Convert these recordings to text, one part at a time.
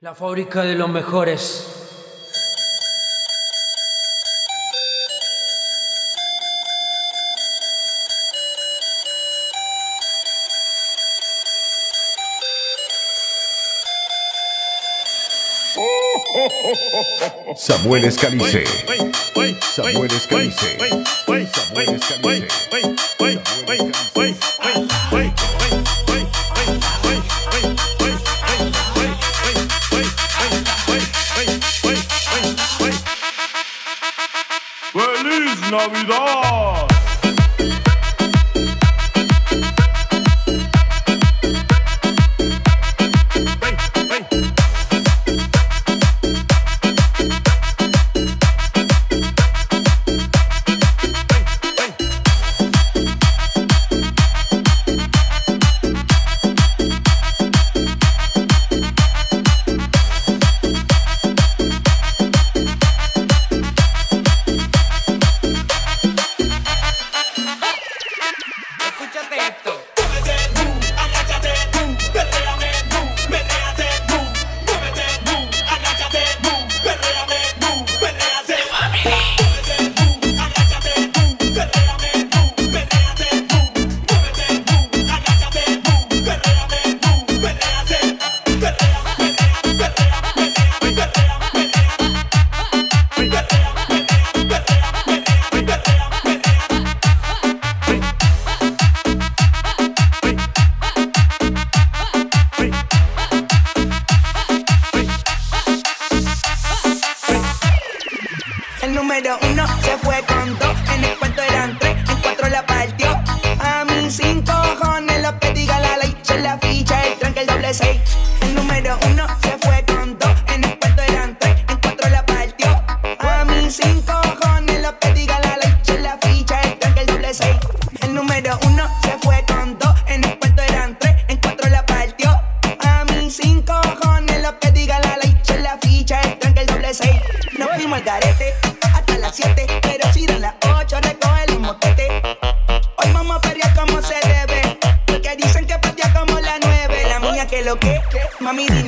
La fábrica de los mejores. Samuel Escalice. Samuel Escalice. Samuel Escalice. Samuel Escalice. Navidad. pero uno se fue con dos en el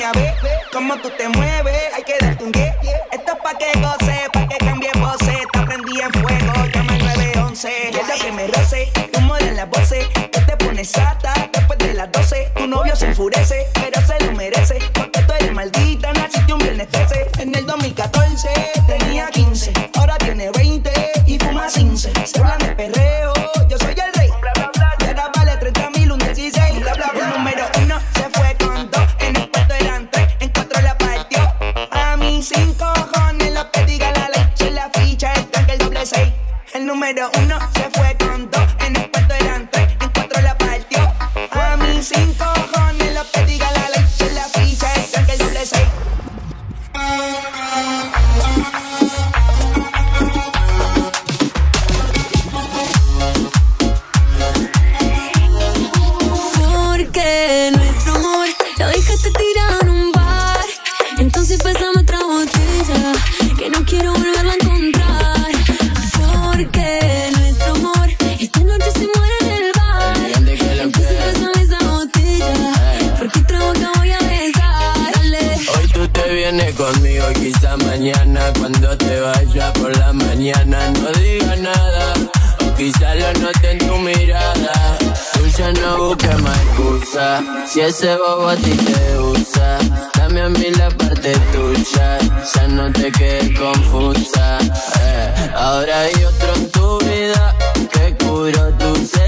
A ver cómo tú te mueves, hay que darte un 10. Esto es pa' que goce, pa' que cambie voces. Te aprendí en fuego, ya llama el 911. Quiero que me roce. no diga nada, o quizá lo note en tu mirada. Tú ya no busques más excusa, si ese bobo a ti te usa, dame a mí la parte tuya, ya no te quedes confusa. Eh, ahora hay otro en tu vida que curó tu ser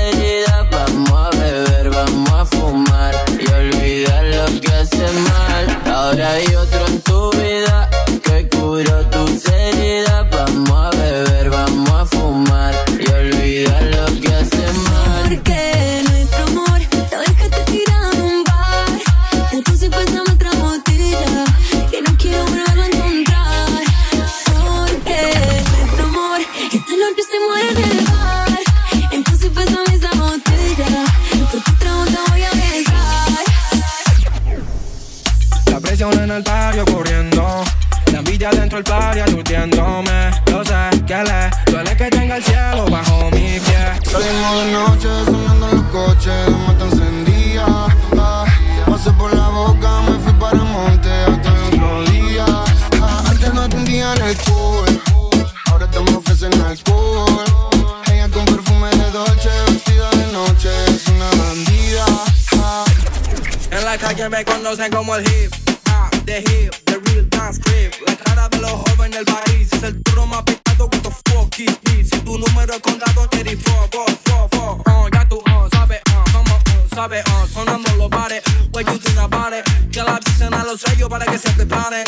que me conocen como el hip hop, the hip, the real dance crib. La cara de los jóvenes del país es el turno más picado que the fuck is this. Si tu número es contado, Jerry fuck, fuck, fuck, fuck. Uh, ya tú uh, sabes, uh, como uh, sabes, uh, sonando los bares. What you think about it? Que la avisen a los sellos para que se preparen.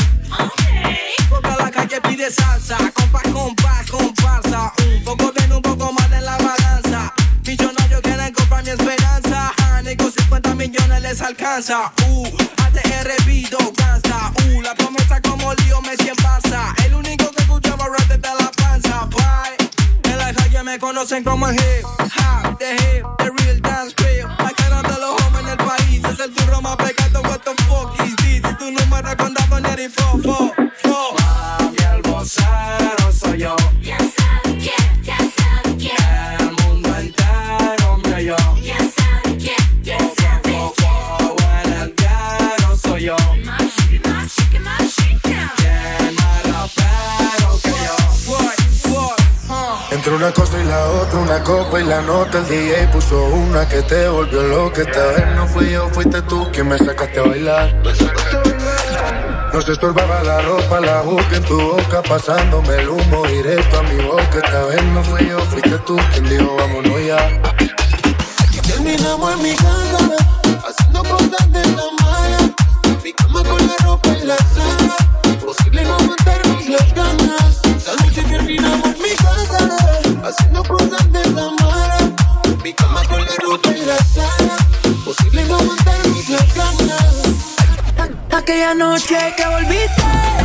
Toda la calle pide salsa, compa, compa, millones les alcanza. Uh, ATR Vido, cansa. Uh, la promesa como lío me en pasa. El único que escuchaba rap de la panza. Bye. En la calle me conocen como el hip. Ha, the hip, the real dance crew. La cara de los hombres en el país. Es el turro más pecado. What the fuck is this? Y tu número con Davon 84. Una cosa y la otra, una copa y la nota, el DJ puso una que te volvió loca. Esta vez no fui yo, fuiste tú quien me sacaste a bailar. No se estorbaba la ropa, la boca en tu boca, pasándome el humo directo a mi boca. Esta vez no fui yo, fuiste tú quien dijo vámonos ya. Terminamos en mi casa, Aquella noche que volviste,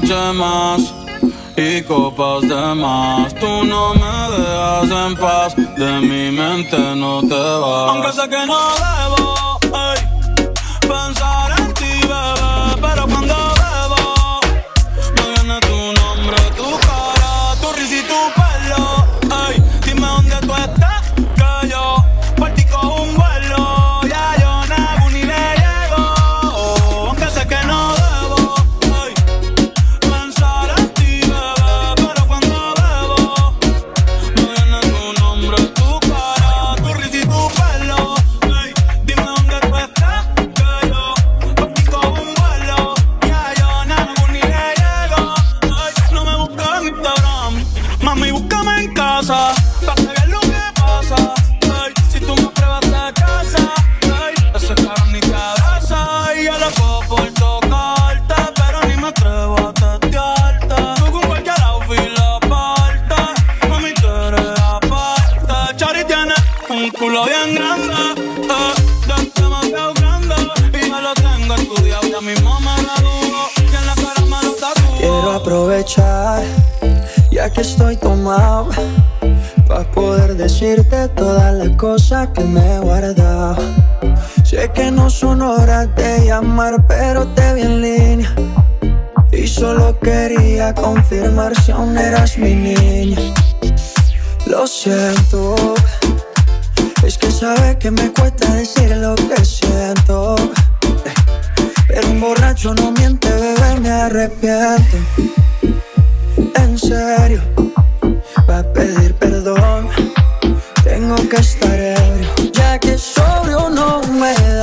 noche más y copas de más. Tú no me dejas en paz, de mi mente no te vas. Aunque sé que no debo mami búscame en casa confirmar si aún eras mi niña. Lo siento, es que sabe que me cuesta decir lo que siento. Pero un borracho no miente, bebé, me arrepiento. En serio, va a pedir perdón. Tengo que estar ebrio, ya que sobrio no me da.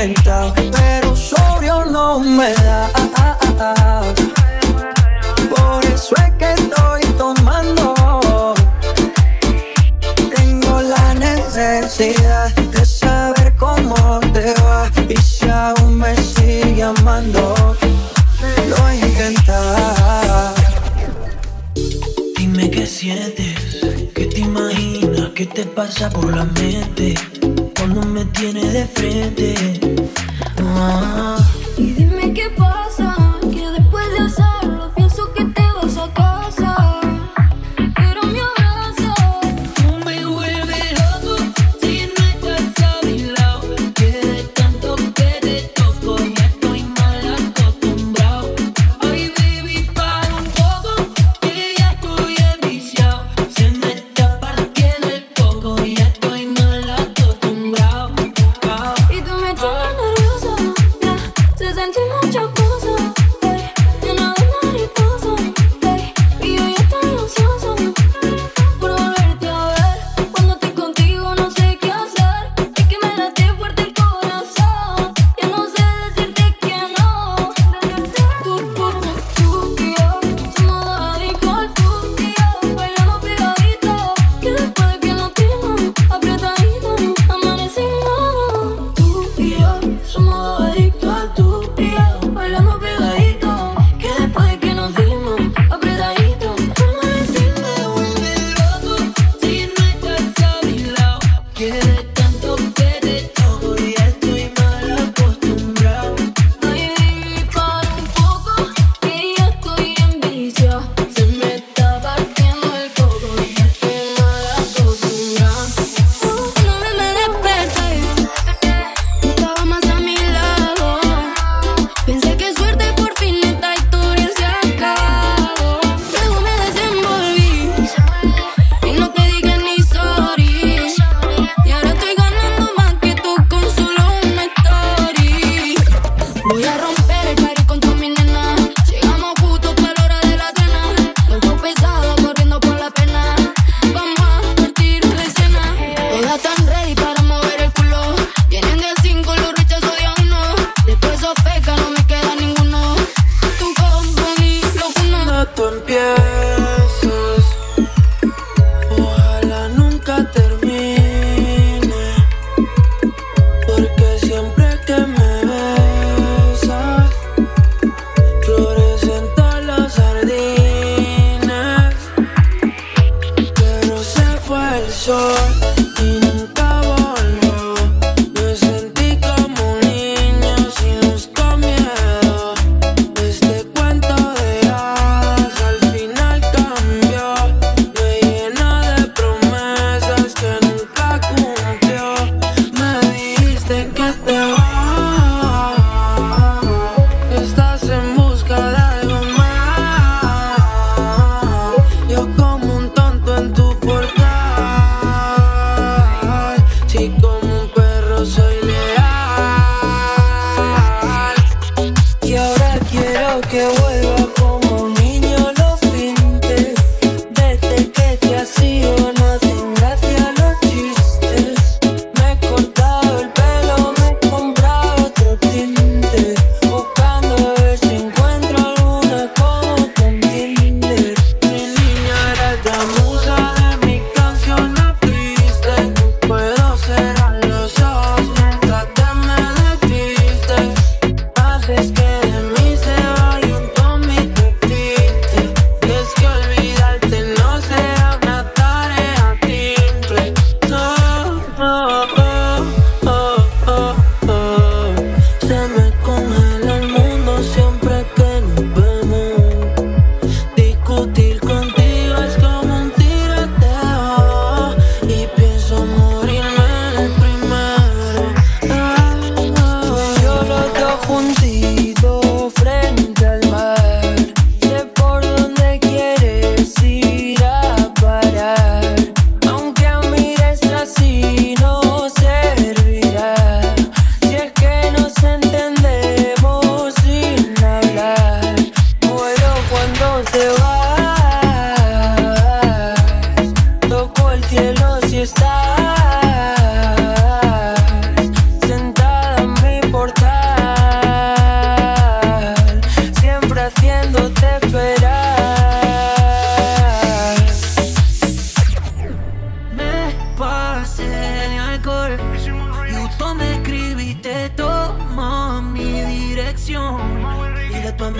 pero sobrio no me da. Por eso es que estoy tomando. Tengo la necesidad de saber cómo te va y si aún me sigue amando, lo intentaré. Dime qué sientes, qué te imaginas, qué te pasa por la mente cuando me tiene de frente. Ah. Y dime qué pasa.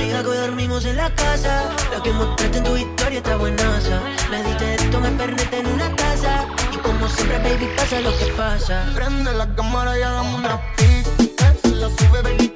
Amiga que dormimos en la casa. Lo que mostraste en tu historia está buenaza. Me diste esto, me perdiste en una taza. Y como siempre, baby, pasa lo que pasa. Prende la cámara y hagamos una pic. Si la sube, baby,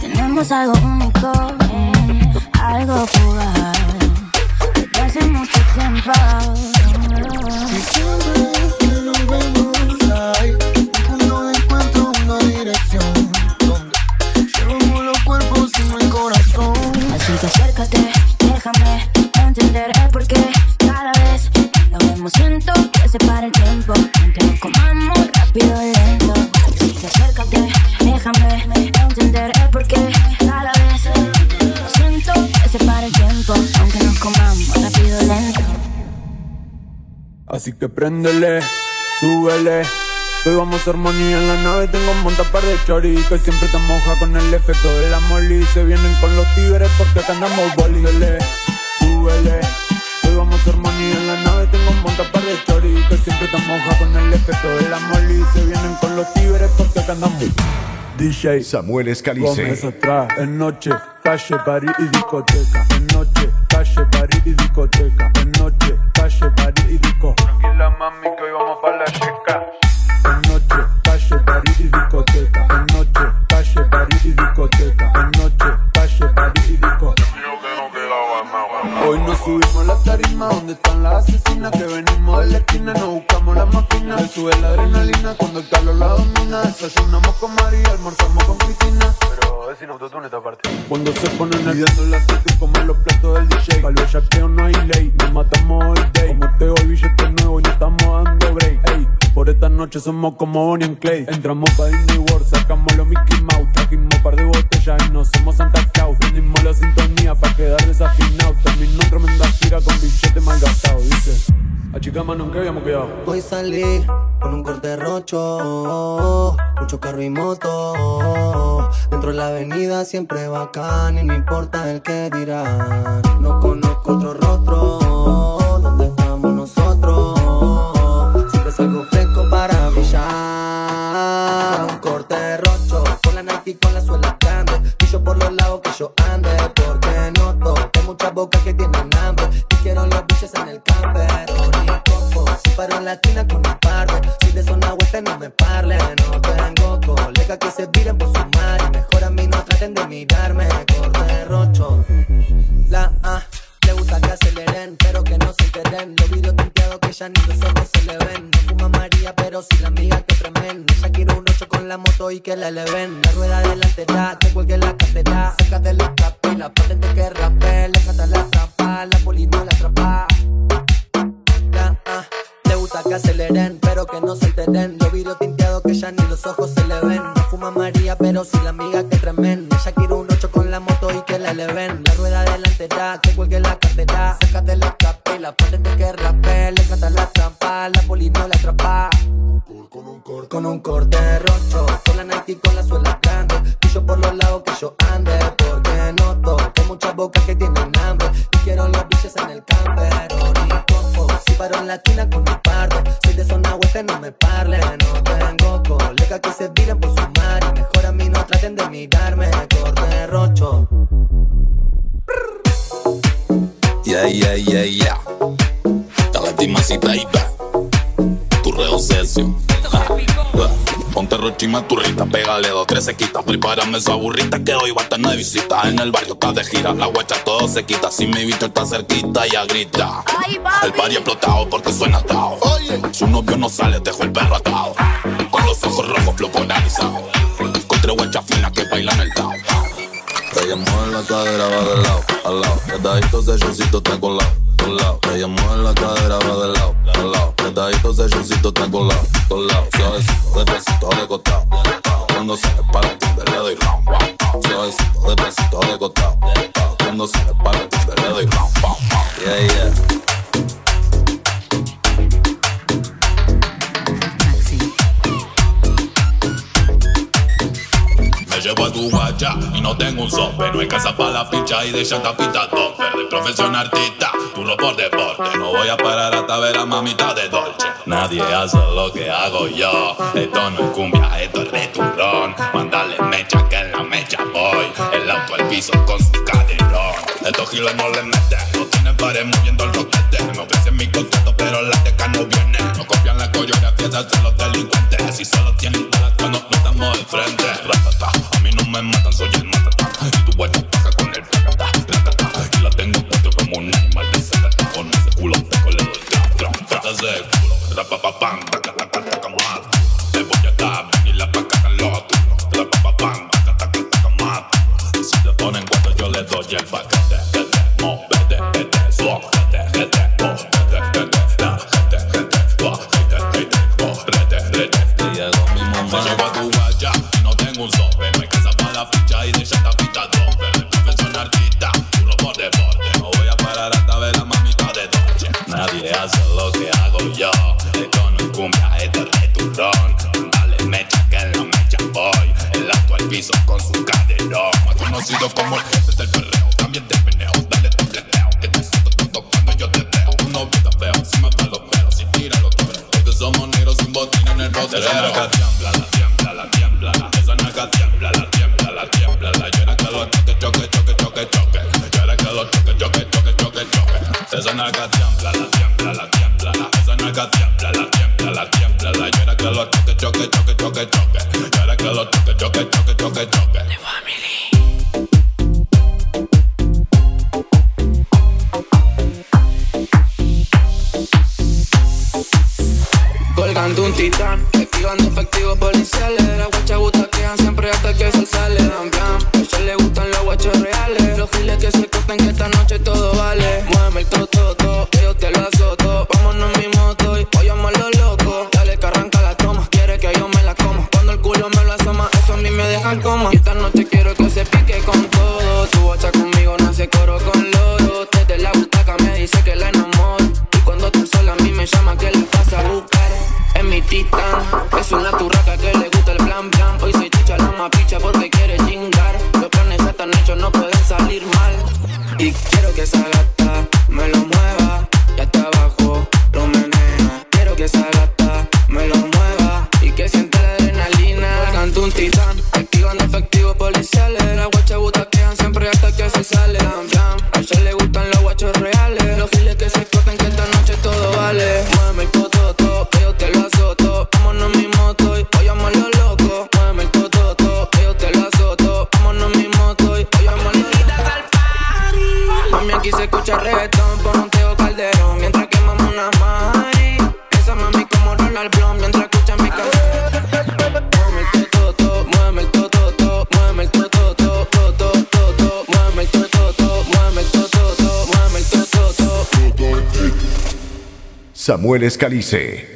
tenemos algo Así que préndele, súbele. Hoy vamos a armonía en la nave. Tengo un montón par de chori que siempre te moja con el efecto de la moli. Se vienen con los tigres porque acá andamos boli. Súbele. Hoy vamos a armonía en la nave. Tengo un montón par de chori que siempre te moja con el efecto de la moli. Se vienen con los tigres porque acá andamos. DJ Samuel Escalice. Gómez atrás, en noche, calle, party y discoteca. En noche, calle, party y discoteca. En noche, calle, party y disco. Tranquila mami que hoy vamos para la checa. En noche, calle, party y discoteca. En noche, calle, party y discoteca. Hoy nos subimos a la tarima donde están las asesinas que venimos de la esquina, nos buscamos la más fina. Me sube la adrenalina cuando el calor la domina. Desayunamos con María, almorzamos con Cristina. Pero es sin autotune esta parte. Cuando se ponen pidiendo la y comen los platos del DJ. Para el no hay ley, nos matamos el day. Como te doy billete nuevo y no estamos noche somos como Bonnie and Clay. Entramos pa' Disney World, sacamos los Mickey Mouse. Trajimos par de botellas y no somos Santa Claus. Vendimos la sintonía pa' quedar desafinados. Terminó tremenda gira con billete mal gastado, dice. Achicamos, nunca habíamos quedado. Hoy salí con un corte rocho, mucho carro y moto. Dentro de la avenida siempre bacán y no importa el que dirán. No conozco otro rostro, y con la suela grande. Pillo por los lados que yo ande, porque noto que muchas bocas que tienen hambre. Dijeron los bichos en el camper. Si paro en la esquina con un par si de zona vuelta no me parlen. No tengo colegas que se viren por su mar y mejor a mí no traten de mirarme. Que la eleven. La rueda delantera, te cuelgue la cartera. Los trapes, la patente que rapé. Le canta la trapa, la poli no la atrapa. La A, le gusta que aceleren, pero que no se enteren. Los vidrios tinteados que ya ni los ojos se le ven. No fuma María, pero sí la amiga que tremenda. Ella quiere un rocho con la moto y que la eleven. Bocas que tienen hambre. Y quiero los bichos en el camper, cojo. Si paro en la esquina con mi pardo, soy de zona oeste, no me parlen. No tengo colegas que se viren por sumar. Y mejor a mí no traten de mirarme, corte rocho. Yeah, yeah, yeah, yeah. Dale timacita y va. Tu reo session. Ponte rochima turrita, pégale dos, tres sequitas. Prepárame esa burrita que hoy va a tener visita. En el barrio está de gira, la guacha todo se quita. Si mi bicho está cerquita, ya grita. El party explotado porque suena atado. Su novio no sale, dejó el perro atado. Con los ojos rojos, flow polarizado. Con tres guachas finas que bailan el tao. Ella mueve la cadera, va de lado, al lado. Detallito, selloncito, está colado, colado. Ella mueve la cadera, va de al lado. Selloncito, está colado, colado. Suavecito, despacito, de costado. Cuando se le para el timbre, le doy round, round. Suavecito, despacito, de costado. Cuando se le para el timbre, le doy round. Yeah, yeah. No tengo un sope. No hay casa para la ficha y de chanta pita tope. De profesión artista, duro por deporte. No voy a parar hasta ver a mamita de Dolce. Nadie hace lo que hago yo. Esto no es cumbia, esto es returrón. Mándale mecha que en la mecha voy. El auto al piso con su caderón. Estos giles no le meten, no tienen pared moviendo el roquete. Me ofrecen mi contrato, pero la teca no viene. No copian la coreografía de los delincuentes. Si solo tienen balas cuando no estamos de frente. A mí no me matan, soy como el jefe del perreo. También del meneo, dale tu pleteo. Que te siento tanto cuando yo te veo. Un novio está feo, si me los pelos, si tira los pelos. Porque somos negros sin botín en el potrero. Esa naca tiembla, la tiembla, la tiembla. Esa naca tiembla, la tiembla, la tiembla. La yo era que lo choque, choque, choque, choque, choque. Yo era que lo choque, choque, choque, choque, choque. Esa naca tiembla, Samuel Escalice.